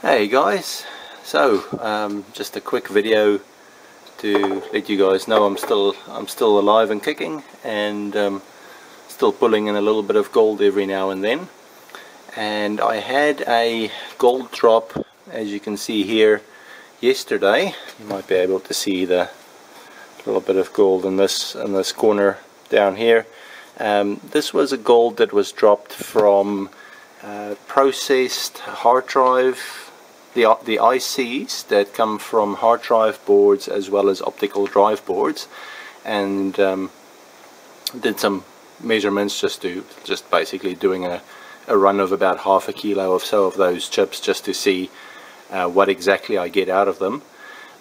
Hey guys, so um, just a quick video to let you guys know I'm still I'm still alive and kicking and um, still pulling in a little bit of gold every now and then. And I had a gold drop as you can see here yesterday. You might be able to see the little bit of gold in this in this corner down here. Um, this was a gold that was dropped from uh, processed hard drive the, the ICs that come from hard drive boards as well as optical drive boards. And um, did some measurements just to just basically doing a, a run of about half a kilo or so of those chips just to see uh, what exactly I get out of them.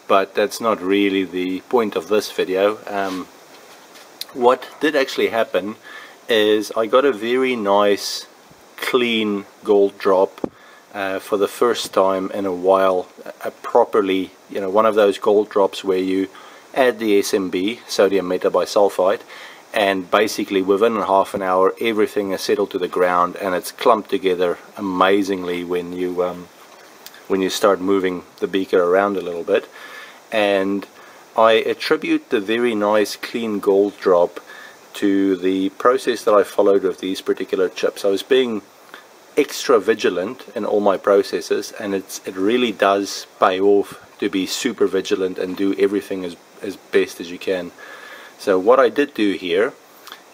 But that's not really the point of this video. Um, what did actually happen is I got a very nice clean gold drop uh, for the first time in a while uh, properly, you know, one of those gold drops where you add the SMB, sodium metabisulfite, and basically within half an hour everything is settled to the ground and it's clumped together amazingly when you um, when you start moving the beaker around a little bit and I attribute the very nice clean gold drop to the process that I followed with these particular chips. I was being extra vigilant in all my processes and it's it really does pay off to be super vigilant and do everything as, as best as you can. So what I did do here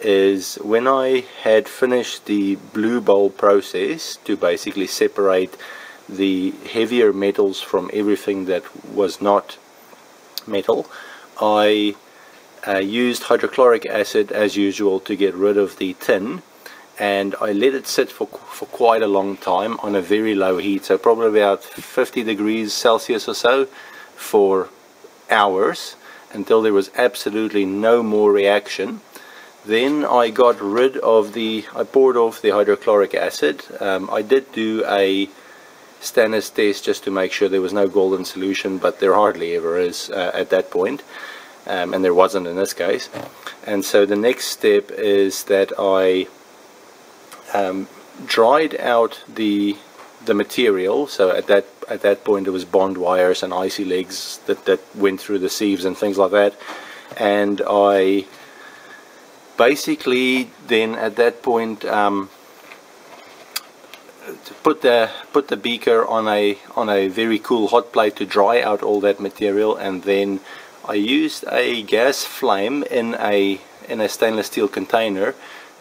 is when I had finished the blue bowl process to basically separate the heavier metals from everything that was not metal, I uh, used hydrochloric acid as usual to get rid of the tin and I let it sit for, for quite a long time on a very low heat so probably about 50 degrees Celsius or so for hours until there was absolutely no more reaction. Then I got rid of the I poured off the hydrochloric acid. Um, I did do a stannous test just to make sure there was no golden solution but there hardly ever is uh, at that point um, and there wasn't in this case. And so the next step is that I um, dried out the the material. So at that at that point there was bond wires and IC legs that, that went through the sieves and things like that. And I basically then at that point um, put the put the beaker on a on a very cool hot plate to dry out all that material. And then I used a gas flame in a in a stainless steel container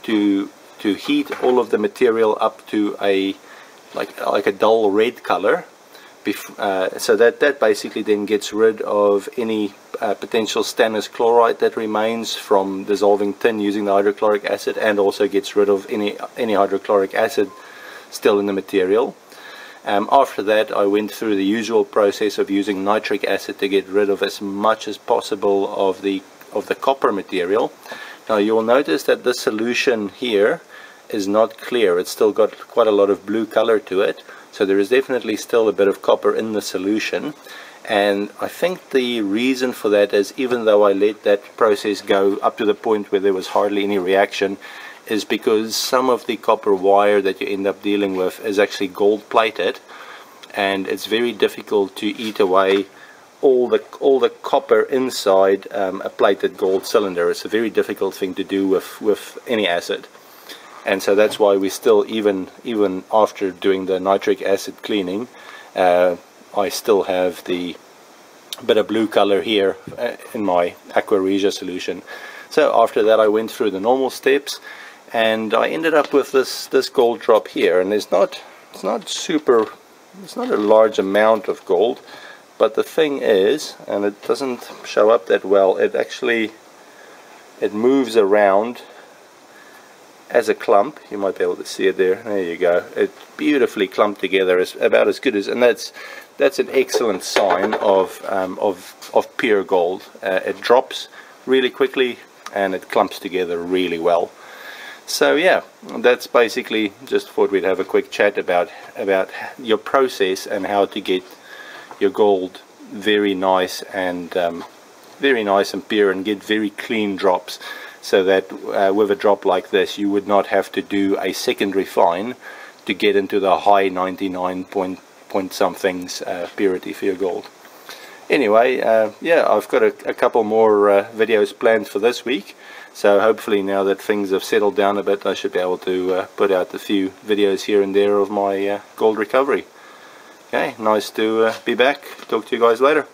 to to heat all of the material up to a like like a dull red color uh, so that that basically then gets rid of any uh, potential stannous chloride that remains from dissolving tin using the hydrochloric acid and also gets rid of any any hydrochloric acid still in the material. Um, after that I went through the usual process of using nitric acid to get rid of as much as possible of the of the copper material now you will notice that the solution here is not clear. It's still got quite a lot of blue color to it. So there is definitely still a bit of copper in the solution. And I think the reason for that is even though I let that process go up to the point where there was hardly any reaction, is because some of the copper wire that you end up dealing with is actually gold plated and it's very difficult to eat away all the all the copper inside um, a plated gold cylinder. It's a very difficult thing to do with, with any acid. And so that's why we still even even after doing the nitric acid cleaning uh, I still have the bit of blue color here uh, in my aqua regia solution. So after that I went through the normal steps and I ended up with this this gold drop here. And it's not it's not super it's not a large amount of gold but the thing is and it doesn't show up that well it actually it moves around as a clump. You might be able to see it there. There you go. It's beautifully clumped together it's about as good as and that's that's an excellent sign of um, of of pure gold. Uh, it drops really quickly and it clumps together really well. So yeah that's basically just thought we'd have a quick chat about about your process and how to get your gold very nice and um, very nice and pure and get very clean drops so that uh, with a drop like this you would not have to do a secondary fine to get into the high 99.9% point somethings uh, purity for your gold. Anyway, uh, yeah, I've got a, a couple more uh, videos planned for this week. So hopefully now that things have settled down a bit, I should be able to uh, put out a few videos here and there of my uh, gold recovery. Okay, nice to uh, be back. Talk to you guys later.